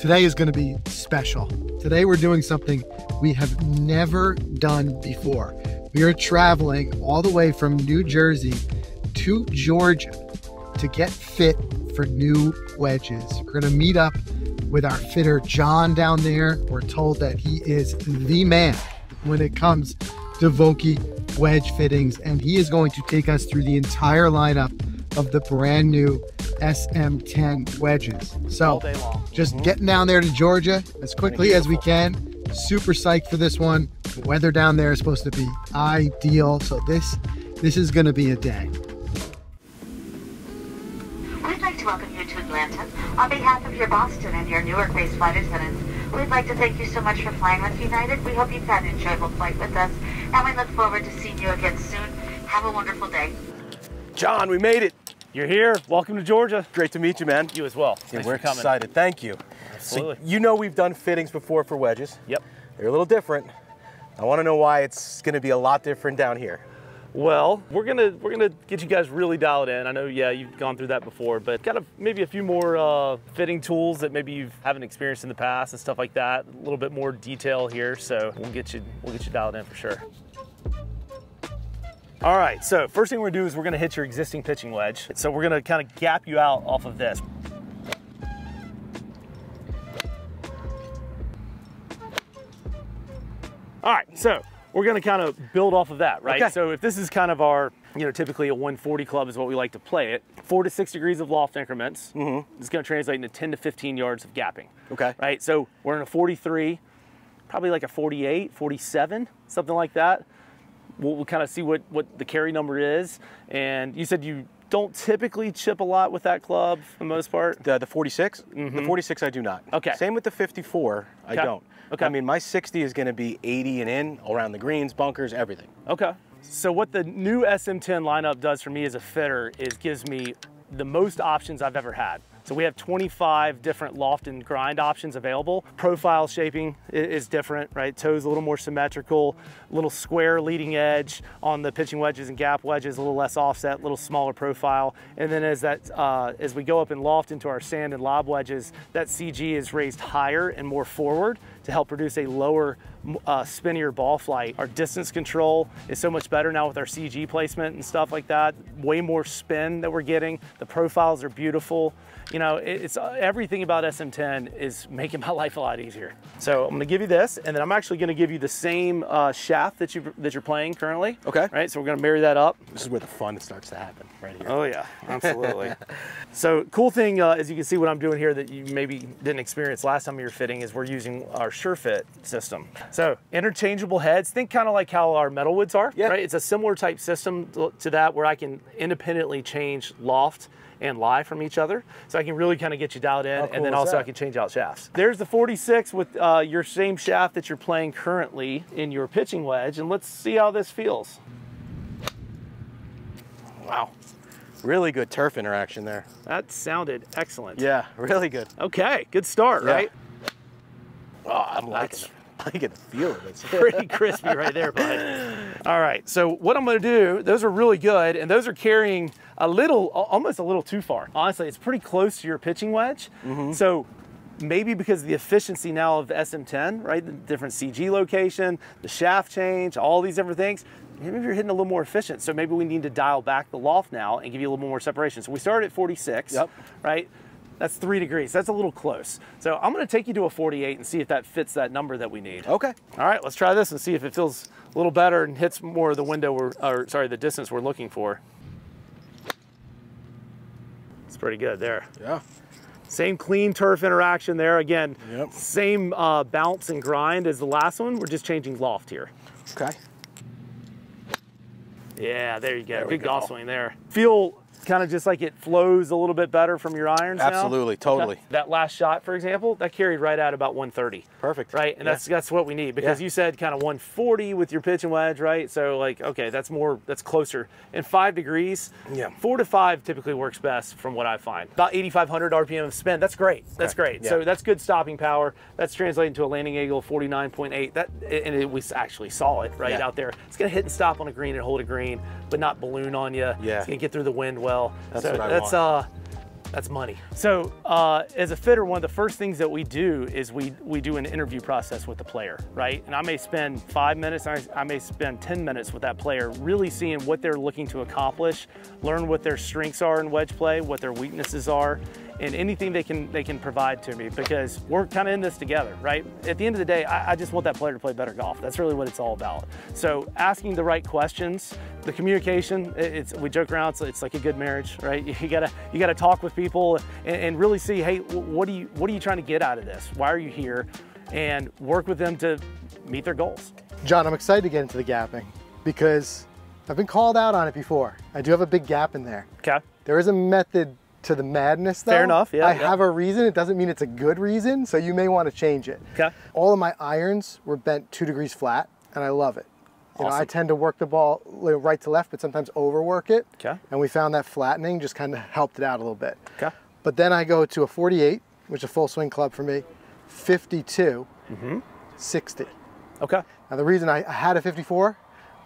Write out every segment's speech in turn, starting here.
Today is going to be special. Today we're doing something we have never done before. We are traveling all the way from New Jersey to Georgia to get fit for new wedges. We're going to meet up with our fitter John down there. We're told that he is the man when it comes to Vokey wedge fittings, and he is going to take us through the entire lineup of the brand new SM10 wedges. So just Mm-hmm. getting down there to Georgia as quickly as we can. Super psyched for this one. The weather down there is supposed to be ideal. So this this is gonna be a day. We'd like to welcome you to Atlanta. On behalf of your Boston and your Newark-based flight attendants, we'd like to thank you so much for flying with United. We hope you've had an enjoyable flight with us, and we look forward to seeing you again soon. Have a wonderful day. John, we made it. You're here. Welcome to Georgia. Great to meet you, man. You as well. Yeah, Thanks we're coming. excited. Thank you. Absolutely. So you know we've done fittings before for wedges. Yep. They're a little different. I want to know why it's going to be a lot different down here. Well, we're gonna we're gonna get you guys really dialed in. I know, yeah, you've gone through that before, but kind of maybe a few more uh, fitting tools that maybe you haven't experienced in the past and stuff like that. A little bit more detail here, so we'll get you we'll get you dialed in for sure. All right, so first thing we're gonna do is we're gonna hit your existing pitching wedge. So we're gonna kind of gap you out off of this. All right, so we're gonna kind of build off of that, right? Okay. So if this is kind of our, you know, typically a 140 club is what we like to play it, four to six degrees of loft increments. Mm-hmm. It's gonna translate into 10 to 15 yards of gapping. Okay. Right, so we're in a 43, probably like a 48, 47, something like that. We'll, we'll kind of see what, what the carry number is. And you said you don't typically chip a lot with that club for the most part. The, the 46? The mm-hmm. 46 I do not. Okay. Same with the 54, I don't. Okay. I mean, my 60 is going to be 80 and in, around the greens, bunkers, everything. Okay. So what the new SM10 lineup does for me as a fitter is gives me the most options I've ever had. So we have 25 different loft and grind options available. Profile shaping is different, right? Toes a little more symmetrical, little square leading edge on the pitching wedges and gap wedges, a little less offset, a little smaller profile. And then as that uh, as we go up in loft into our sand and lob wedges, that CG is raised higher and more forward to help produce a lower uh, spinnier ball flight. Our distance control is so much better now with our CG placement and stuff like that. Way more spin that we're getting. The profiles are beautiful. You know, it's uh, everything about SM10 is making my life a lot easier. So I'm gonna give you this, and then I'm actually gonna give you the same uh, shaft that you that you're playing currently. Okay. Right. So we're gonna marry that up. This is where the fun starts to happen, right here. Oh yeah, absolutely. so cool thing, uh, as you can see what I'm doing here that you maybe didn't experience last time you were fitting is we're using our SureFit system. So interchangeable heads, think kind of like how our metal woods are, Yeah. right? It's a similar type system to- that where I can independently change loft and lie from each other. So I can really kind of get you dialed in cool and then also I can change out shafts. There's the 46 with uh, your same shaft that you're playing currently in your pitching wedge and let's see how this feels. Wow. Really good turf interaction there. That sounded excellent. Yeah, really good. Okay, good start, Yeah. right? Oh, I'm liking That's- it. I get the feel of it. It's pretty crispy right there, bud. All right, so what I'm gonna do, those are really good, and those are carrying a little, almost a little too far. Honestly, it's pretty close to your pitching wedge. Mm-hmm. So maybe because of the efficiency now of the SM10, right? The different CG location, the shaft change, all these different things. Maybe you're hitting a little more efficient. So maybe we need to dial back the loft now and give you a little more separation. So we started at 46, Yep. right? That's three degrees. That's a little close. So I'm gonna take you to a 48 and see if that fits that number that we need. Okay. All right, let's try this and see if it feels a little better and hits more of the window we're, or sorry, the distance we're looking for. It's pretty good there. Yeah. Same clean turf interaction there. Again, Yep. same uh, bounce and grind as the last one. We're just changing loft here. Okay. Yeah, there you go. There Good golf swing there. Feel kind of just like it flows a little bit better from your irons now? Absolutely, totally. Okay. That last shot, for example, that carried right at about 130. Perfect. Right, and Yeah. that's that's what we need because Yeah. you said kind of 140 with your pitch and wedge, right? So like, okay, that's more, that's closer. And five degrees, Yeah. four to five typically works best from what I find. About 8,500 RPM of spin, that's great. That's great. Yeah. So that's good stopping power. That's translating to a landing angle of 49.8. That and it, we actually saw it right out there. It's gonna hit and stop on a green and hold a green, but not balloon on you. Yeah. It's gonna get through the wind well. That's so what I that's want. uh That's money. So uh, as a fitter, one of the first things that we do is we, we do an interview process with the player, right? And I may spend five minutes, I, I may spend 10 minutes with that player, really seeing what they're looking to accomplish, learn what their strengths are in wedge play, what their weaknesses are, and anything they can they can provide to me because we're kind of in this together, right? At the end of the day, I, I, just want that player to play better golf. That's really what it's all about. So asking the right questions, the communication, it's we joke around, it's, it's like a good marriage, right? You gotta you gotta talk with people and, and really see, hey, what do you what are you trying to get out of this? Why are you here? And work with them to meet their goals. John, I'm excited to get into the gapping because I've been called out on it before. I do have a big gap in there. Okay. There is a method to the madness though. Fair enough, yeah. I yeah. have a reason, it doesn't mean it's a good reason, so you may want to change it. Okay. All of my irons were bent two degrees flat, and I love it. You awesome. know, I tend to work the ball right to left, but sometimes overwork it. Okay. And we found that flattening just kind of helped it out a little bit. Okay. But then I go to a 48, which is a full swing club for me, 52, mm-hmm. 60. Okay. Now the reason I had a 54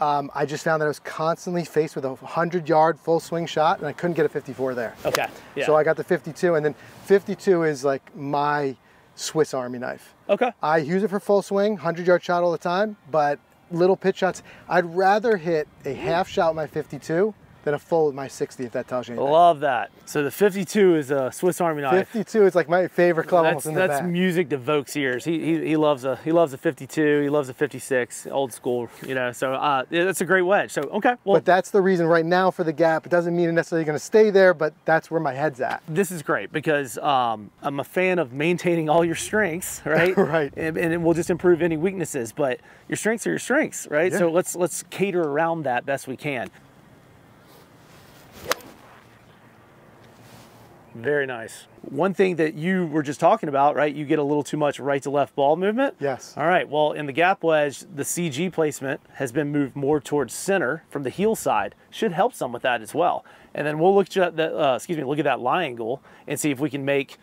um, I just found that I was constantly faced with a 100 yard full swing shot and I couldn't get a 54 there. Okay. Yeah. So I got the 52 and then 52 is like my Swiss Army knife. Okay. I use it for full swing, 100 yard shot all the time, but little pitch shots, I'd rather hit a half shot with my 52 than a full with my 60, if that tells you anything. Love that. So the 52 is a Swiss Army knife. 52 is like my favorite club that's, almost in the That's back. music to Vokey's ears. He, he, he loves a he loves a 52. He loves a 56, old school. You know, so uh, yeah, that's a great wedge. So okay, well, but that's the reason right now for the gap. It doesn't mean it's necessarily going to stay there, but that's where my head's at. This is great because um, I'm a fan of maintaining all your strengths, right? right. And, and, it will just improve any weaknesses. But your strengths are your strengths, right? Yeah. So let's let's cater around that best we can. Very nice. One thing that you were just talking about, right? You get a little too much right to left ball movement. Yes. All right. Well, in the gap wedge, the CG placement has been moved more towards center from the heel side. Should help some with that as well. And then we'll look at that. Uh, excuse me. Look at that lie angle and see if we can make,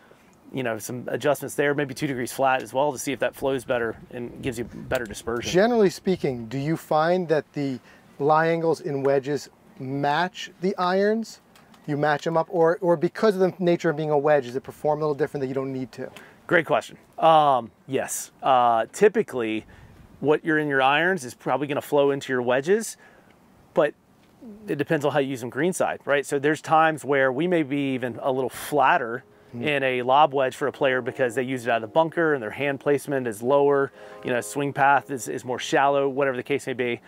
you know, some adjustments there. Maybe two degrees flat as well to see if that flows better and gives you better dispersion. Generally speaking, do you find that the lie angles in wedges match the irons? You match them up, or, or because of the nature of being a wedge, does it perform a little different that you don't need to? Great question. Um, yes. Uh, typically, what you're in your irons is probably going to flow into your wedges, but it depends on how you use them greenside, right? So there's times where we may be even a little flatter mm-hmm. in a lob wedge for a player because they use it out of the bunker and their hand placement is lower, you know, swing path is, is more shallow, whatever the case may be.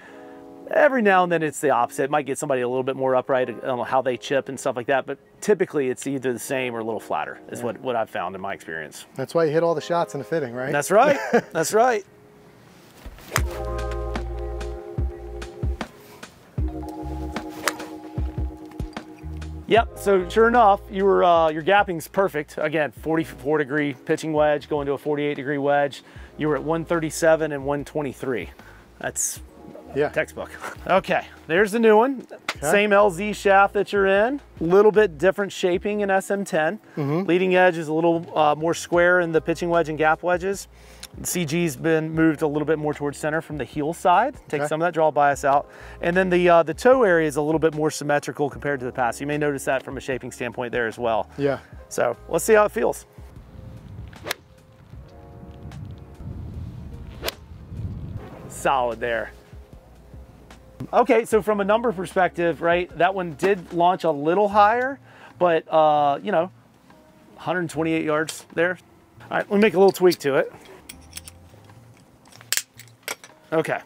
Every now and then it's the opposite. It might get somebody a little bit more upright on how they chip and stuff like that, but typically it's either the same or a little flatter is yeah. what, what I've found in my experience. That's why you hit all the shots in the fitting, right? That's right. That's right. Yep. So sure enough, you were uh, your gapping's perfect. Again, 44 degree pitching wedge going to a 48 degree wedge. You were at 137 and 123. That's yeah. Textbook. Okay, there's the new one. Okay. Same LZ shaft that you're in. A little bit different shaping in SM10. Mm -hmm. Leading edge is a little uh, more square in the pitching wedge and gap wedges. The CG's been moved a little bit more towards center from the heel side. Take okay. some of that draw bias out. And then the uh, the toe area is a little bit more symmetrical compared to the past. You may notice that from a shaping standpoint there as well. Yeah. So let's see how it feels. Solid there. Okay, so from a number perspective, right, that one did launch a little higher, but, uh, you know, 128 yards there. All right, let me make a little tweak to it. Okay,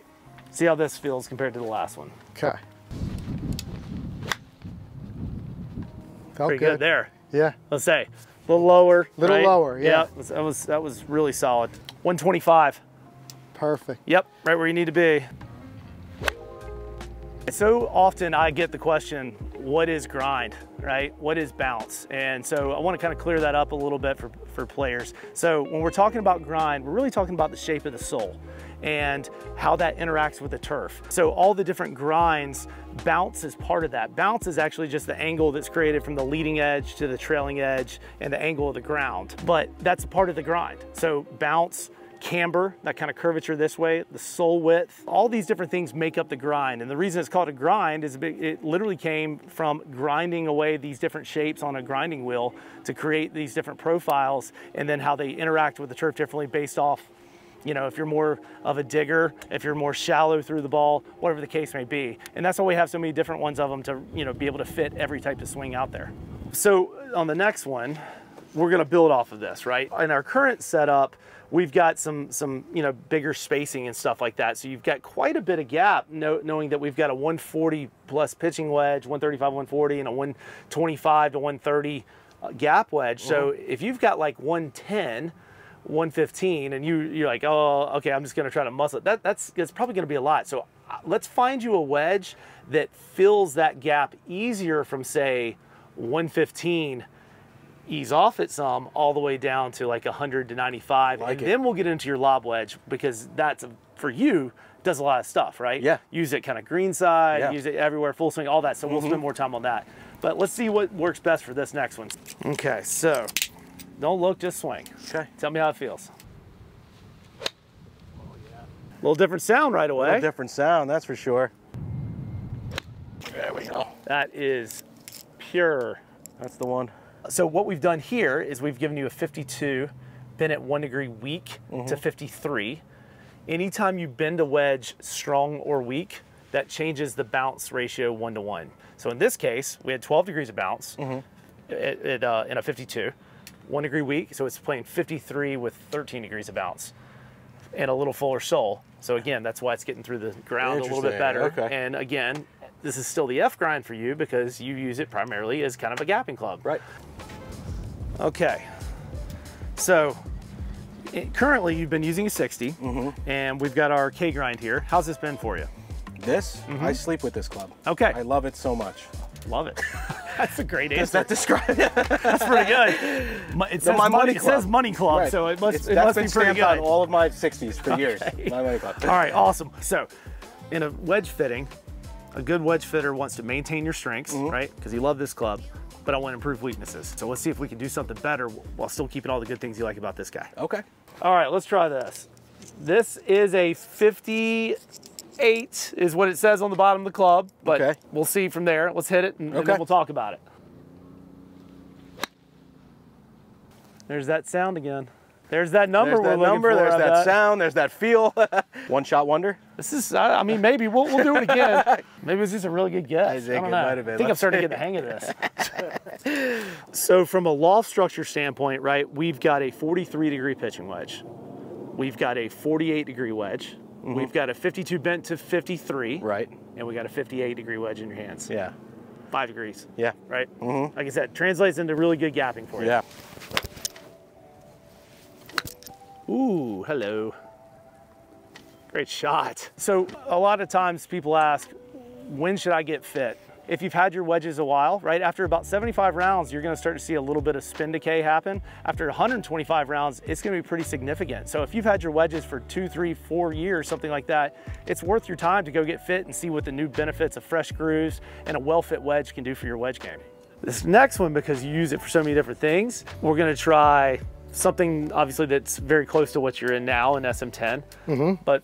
see how this feels compared to the last one. Okay. Felt Pretty good. good. there. Yeah. Let's say a little lower. A little right? lower, yeah. yeah. That was that was really solid. 125. Perfect. Yep, right where you need to be. So often I get the question, what is grind, right? What is bounce? And so I wanna kind of clear that up a little bit for, for players. So when we're talking about grind, we're really talking about the shape of the sole and how that interacts with the turf. So all the different grinds, bounce is part of that. Bounce is actually just the angle that's created from the leading edge to the trailing edge and the angle of the ground. But that's part of the grind. So bounce, camber, that kind of curvature this way, the sole width, all these different things make up the grind. And the reason it's called a grind is it literally came from grinding away these different shapes on a grinding wheel to create these different profiles and then how they interact with the turf differently based off you know, if you're more of a digger, if you're more shallow through the ball, whatever the case may be. And that's why we have so many different ones of them to, you know, be able to fit every type of swing out there. So on the next one, we're gonna build off of this, right? In our current setup, we've got some, some you know, bigger spacing and stuff like that. So you've got quite a bit of gap knowing that we've got a 140 plus pitching wedge, 135, 140, and a 125 to 130 uh, gap wedge. Mm -hmm. So mm-hmm. if you've got like 110, 115 and you you're like oh okay i'm just going to try to muscle it that that's it's probably going to be a lot so uh, let's find you a wedge that fills that gap easier from say 115 ease off it some all the way down to like 100 to 95 like and it. then we'll get into your lob wedge because that's a, for you does a lot of stuff right yeah use it kind of green side yeah. use it everywhere full swing all that so we'll mm -hmm. spend more time on that but let's see what works best for this next one okay so don't look, just swing. Okay. Tell me how it feels. A little different sound right away. A little different sound, that's for sure. There we go. That is pure. That's the one. So what we've done here is we've given you a 52 bent at one degree weak mm -hmm. to 53. Anytime you bend a wedge strong or weak, that changes the bounce ratio one to one. So in this case, we had 12 degrees of bounce mm -hmm. uh, in a 52 one degree weak, so it's playing 53 with 13 degrees of bounce and a little fuller sole. So again, that's why it's getting through the ground a little bit better. Okay. And again, this is still the F grind for you because you use it primarily as kind of a gapping club. Right. Okay. So it, currently you've been using a 60 mm -hmm. and we've got our K grind here. How's this been for you? This, mm -hmm. I sleep with this club. Okay. I love it so much. Love it. That's a great answer. Does that describe it? That's pretty good. It says, money, money, it says money club, right. so it must, it's, it must be pretty good. on all of my 60s for okay. years. My money club. All right, awesome. So in a wedge fitting, a good wedge fitter wants to maintain your strengths, mm -hmm. right? Because you love this club, but I want to improve weaknesses. So let's see if we can do something better while still keeping all the good things you like about this guy. Okay. All right, let's try this. This is a 50 eight is what it says on the bottom of the club, but okay. we'll see from there. Let's hit it and, okay. and then we'll talk about it. There's that sound again. There's that number there's that number, for, There's that sound. There's that feel. One shot wonder. This is. I mean, maybe we'll, we'll do it again. maybe it's just a really good guess. I think I it might have been. I think I'm starting to get the hang of this. so from a loft structure standpoint, right, we've got a 43 degree pitching wedge. We've got a 48 degree wedge. Mm -hmm. We've got a 52 bent to 53. Right. And we got a 58 degree wedge in your hands. Yeah. Five degrees. Yeah. Right? Mm -hmm. Like I said, translates into really good gapping for you. Yeah. Ooh, hello. Great shot. So a lot of times people ask, when should I get fit? if you've had your wedges a while, right, after about 75 rounds, you're gonna start to see a little bit of spin decay happen. After 125 rounds, it's gonna be pretty significant. So if you've had your wedges for two, three, four years, something like that, it's worth your time to go get fit and see what the new benefits of fresh grooves and a well-fit wedge can do for your wedge game. This next one, because you use it for so many different things, we're gonna try something obviously that's very close to what you're in now in SM10, mm -hmm. but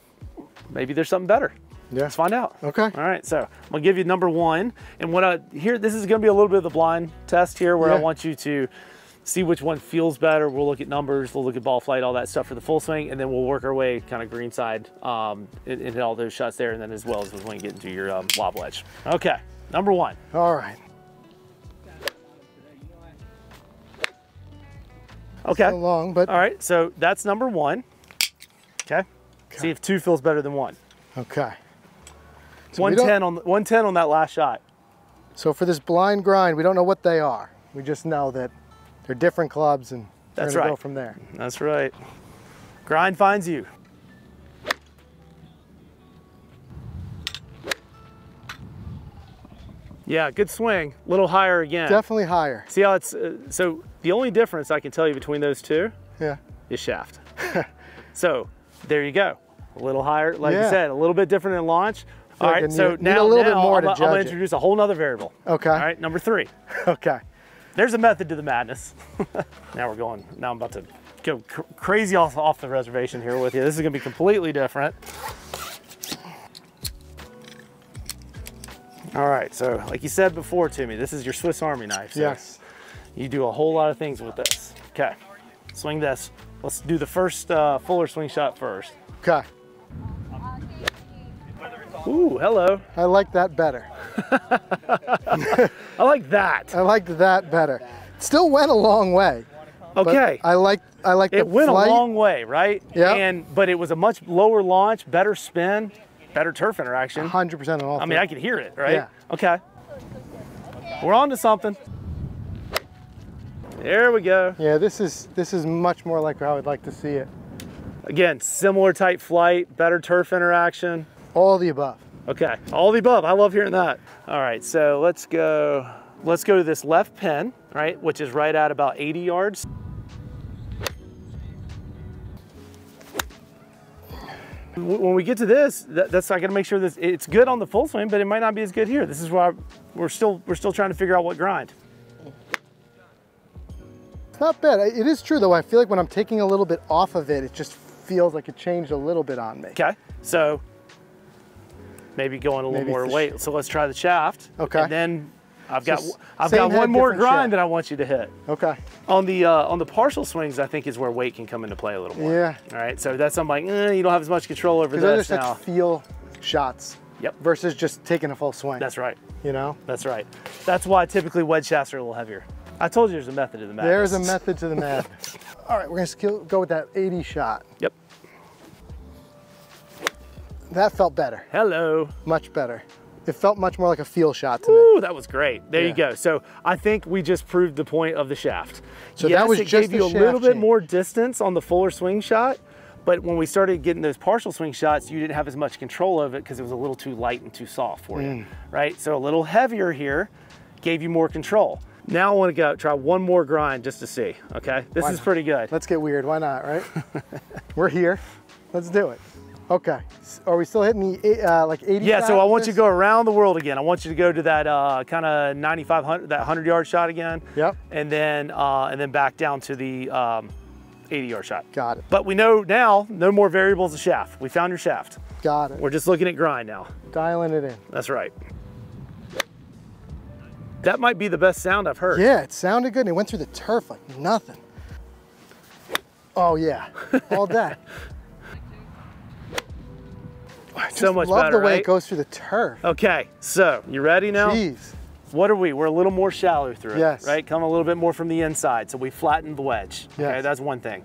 maybe there's something better. Yeah. Let's find out. Okay. All right, so I'm gonna give you number one. And what I, here, this is gonna be a little bit of the blind test here where yeah. I want you to see which one feels better. We'll look at numbers, we'll look at ball flight, all that stuff for the full swing, and then we'll work our way kind of green side um, and, hit all those shots there, and then as well as when you get into your um, lob wedge. Okay, number one. All right. Okay. So long, but. All right, so that's number one. Okay. okay. See if two feels better than one. Okay. So 110 on 110 on that last shot. So for this blind grind, we don't know what they are. We just know that they're different clubs and That's right. go from there. That's right. Grind finds you. Yeah, good swing. A little higher again. Definitely higher. See how it's, uh, so the only difference I can tell you between those two yeah. is shaft. so there you go. A little higher, like yeah. you said, a little bit different in launch. All right, like so need, now, need a little now bit more I'm, I'm going to introduce a whole nother variable. Okay. All right, number three. okay. There's a method to the madness. now we're going, now I'm about to go cr crazy off, off the reservation here with you. This is gonna be completely different. All right, so like you said before to me, this is your Swiss Army knife. So Yes. You do a whole lot of things with this. Okay, swing this. Let's do the first uh, fuller swing shot first. Okay. Ooh, hello. I like that better. I like that. I liked that better. Still went a long way. Okay. I like I like the It went flight. a long way, right? Yeah. And but it was a much lower launch, better spin, better turf interaction. 100% on all I mean. I could hear it, right? Yeah. Okay. We're on to something. There we go. Yeah, this is this is much more like how I'd like to see it. Again, similar type flight, better turf interaction. All the above. Okay, all the above. I love hearing that. All right, so let's go. Let's go to this left pin, right, which is right at about 80 yards. When we get to this, that, that's I got to make sure that it's good on the full swing, but it might not be as good here. This is why we're still we're still trying to figure out what grind. It's not bad. It is true though. I feel like when I'm taking a little bit off of it, it just feels like it changed a little bit on me. Okay, so maybe going a little Maybe more weight. So let's try the shaft. Okay. And then I've got s- I've got one more grind that I want you to hit. Okay. On the uh, on the partial swings, I think is where weight can come into play a little more. Yeah. All right, so that's something like eh, you don't have as much control over Because those are this now. feel shots. Yep. Versus just taking a full swing. That's right. you know. That's right. That's why typically wedge shafts are a little heavier. I told you there's a method to the madness. There's a method to the madness. All right, we're gonna skill, go with that 80 shot. Yep. That felt better, Hello. much better. It felt much more like a feel shot to me. Ooh, that was great. There you go. So I think we just proved the point of the shaft. So yes, that was it just gave you a little shaft bit more distance on the fuller swing shot, but when we started getting those partial swing shots, you didn't have as much control of it because it was a little too light and too soft for Mm. you, right? So a little heavier here gave you more control. Now I want to go try one more grind just to see. Okay, this Why is not? pretty good. Let's get weird. Why not, right? we're here. Let's do it. Okay. Are we still hitting the uh, like 80? Yeah, so I want you to go around the world again. I want you to go to that uh, kind of 9,500, that 100 yard shot again. Yep. And then uh, and then back down to the um, 80 yard shot. Got it. But we know now, no more variables of shaft. We found your shaft. Got it. We're just looking at grind now. dialing it in. That's right. That might be the best sound I've heard. Yeah, it sounded good. And it went through the turf like nothing. Oh yeah, all day. So much love better, the way right? it goes through the turf. Okay, so you ready now? Jeez. What are we? We're a little more shallow through Yes. it, right? Come a little bit more from the inside. So we flattened the wedge. Okay, that's one thing.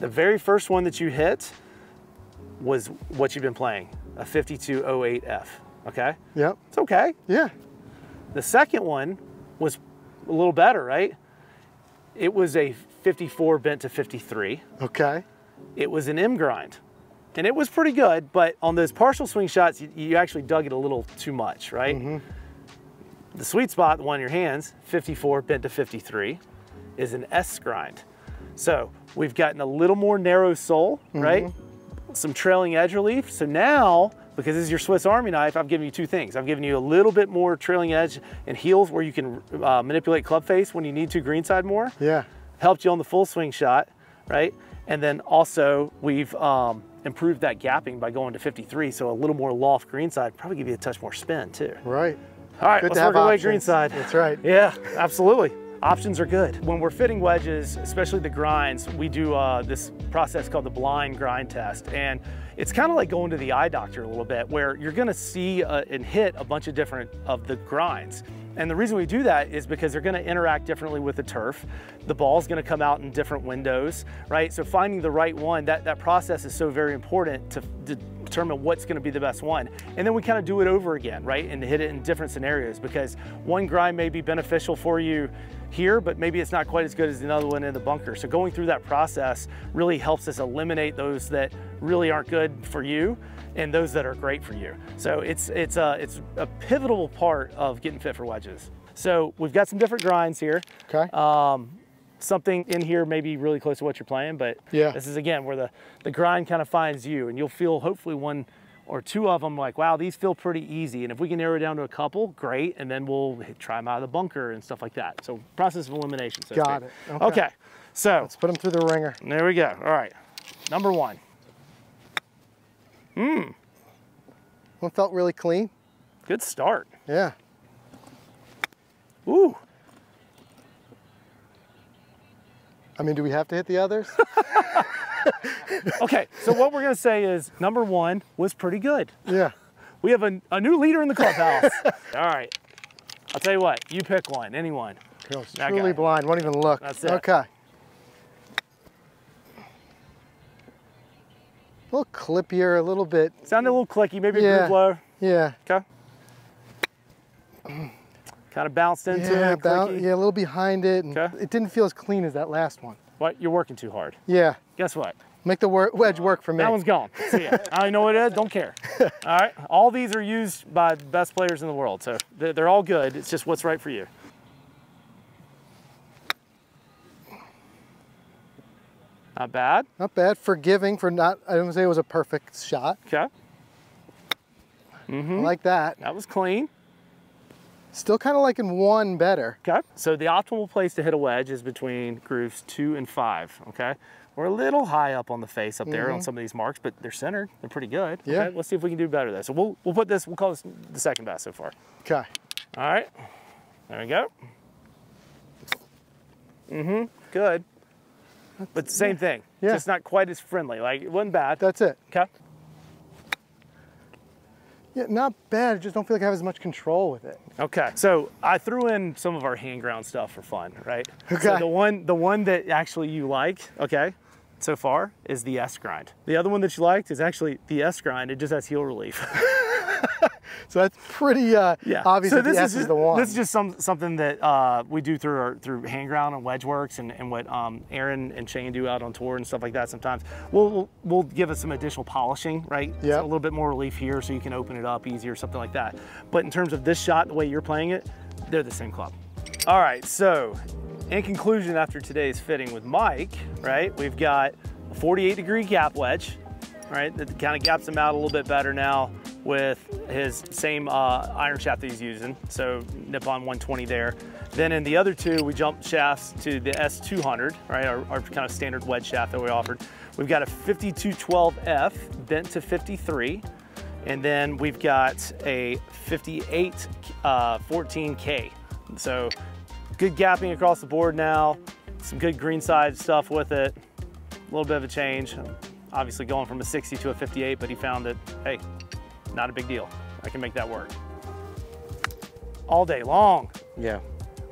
The very first one that you hit was what you've been playing, a 5208F. Okay? Yep. It's okay. Yeah. The second one was a little better, right? It was a 54 bent to 53. Okay. It was an M grind. And it was pretty good, but on those partial swing shots, you, you actually dug it a little too much, right? The sweet spot, the one in your hands, 54 bent to 53, is an S grind. So we've gotten a little more narrow sole, right? Some trailing edge relief. So now, because this is your Swiss Army knife, I've given you two things. I've given you a little bit more trailing edge and heels where you can uh, manipulate club face when you need to greenside more Yeah. helped you on the full swing shot, right? And then also we've um, improved that gapping by going to 53, so a little more loft greenside, probably give you a touch more spin too. Right. All right, Good let's work our way greenside. That's right. Yeah, absolutely. Options are good. When we're fitting wedges, especially the grinds, we do uh, this process called the blind grind test. And it's kind of like going to the eye doctor a little bit, where you're gonna see uh, and hit a bunch of different of the grinds. And the reason we do that is because they're gonna interact differently with the turf. The ball's gonna come out in different windows, right? So finding the right one, that, that process is so very important to, to determine what's gonna be the best one. And then we kind of do it over again, right? And hit it in different scenarios because one grind may be beneficial for you here, but maybe it's not quite as good as another one in the bunker. So going through that process really helps us eliminate those that really aren't good for you and those that are great for you. So it's, it's, a, it's a pivotal part of getting fit for wedges. So we've got some different grinds here. Okay. Um, something in here may be really close to what you're playing, but Yeah. this is again where the, the grind kind of finds you and you'll feel hopefully one or two of them like, wow, these feel pretty easy. And if we can narrow it down to a couple, great. And then we'll try them out of the bunker and stuff like that. So process of elimination. So Got it. Okay. Okay. So Let's put them through the ringer. there we go. All right, number one. Hmm. One felt really clean. Good start. Yeah. Ooh, I mean, do we have to hit the others? okay. So what we're gonna say is number one was pretty good. yeah. We have a, a new leader in the clubhouse. All right. I'll tell you what. You pick one. Anyone. Girl's truly blind. Won't even look. That's it. Okay. A little clippier, a little bit. Sounded a little clicky. Maybe a Yeah. groove low. Yeah. Okay. kind of bounced into Yeah, it. clicky. yeah, a little behind it. And Okay. It didn't feel as clean as that last one. What? You're working too hard. Yeah. Guess what? Make the wor- wedge work for me. That one's gone. See ya. I know what it is. Don't care. All right. All these are used by the best players in the world, so they're all good. It's just what's right for you. Not bad. Not bad. Forgiving for not, I don't say it was a perfect shot. Okay. Mm-hmm. Mm-hmm. I like that. That was clean. Still kind of liking one better. Okay. So the optimal place to hit a wedge is between grooves two and five. Okay. We're a little high up on the face up there on mm-hmm. some of these marks, but they're centered. They're pretty good. Yeah. Okay. Let's see if we can do better there. So we'll we'll put this. We'll call this the second best so far. Okay. All right. There we go. Mm-hmm. Good. But same thing. Yeah. Just not quite as friendly. Like it wasn't bad. That's it. Okay. Yeah, not bad. I just don't feel like I have as much control with it. Okay, so I threw in some of our hand ground stuff for fun, right? So Okay. the one, the one that actually you like, okay, so far is the S grind. The other one that you liked is actually the S grind. It just has heel relief. So that's pretty uh, yeah. obvious so that this the is S is the one. This is just some something that uh, we do through our through hand ground and WedgeWorks and, and what um, Aaron and Shane do out on tour and stuff like that. Sometimes we'll we'll, we'll give it some additional polishing, right? So a little bit more relief here, so you can open it up easier, something like that. But in terms of this shot, the way you're playing it, they're the same club. All right, so in conclusion, after today's fitting with Mike, right, we've got a 48 degree gap wedge, right, that kind of gaps them out a little bit better now with his same uh, iron shaft that he's using, so Nippon 120 there. Then in the other two, we jump shafts to the S200, right, our, our kind of standard wedge shaft that we offered. We've got a 5212F bent to 53, and then we've got a 58 uh, 14K. So good gapping across the board now, some good green side stuff with it, a little bit of a change. Obviously going from a 60 to a 58, but he found that, hey, not a big deal. I can make that work. All day long. Yeah.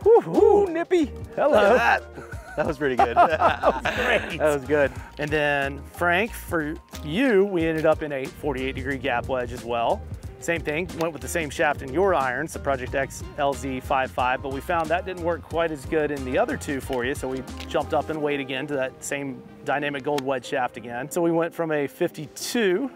Woo, nippy. Hello. That, that was pretty good. Great. that was good. And then Frank, for you, we ended up in a 48 degree gap wedge as well. Same thing, went with the same shaft in your irons, the Project X LZ55, but we found that didn't work quite as good in the other two for you, so we jumped up in weight again to that same dynamic gold wedge shaft again. So we went from a 52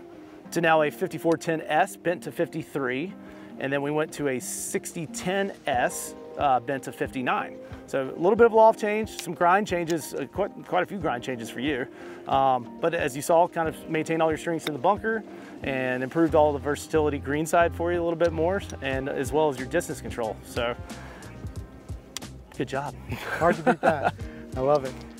to now a 5410S bent to 53, and then we went to a 6010S uh, bent to 59. So a little bit of loft change, some grind changes, uh, quite, quite a few grind changes for you. Um, but as you saw, kind of maintained all your strengths in the bunker and improved all the versatility green side for you a little bit more, and as well as your distance control. So good job. Hard to beat that. I love it.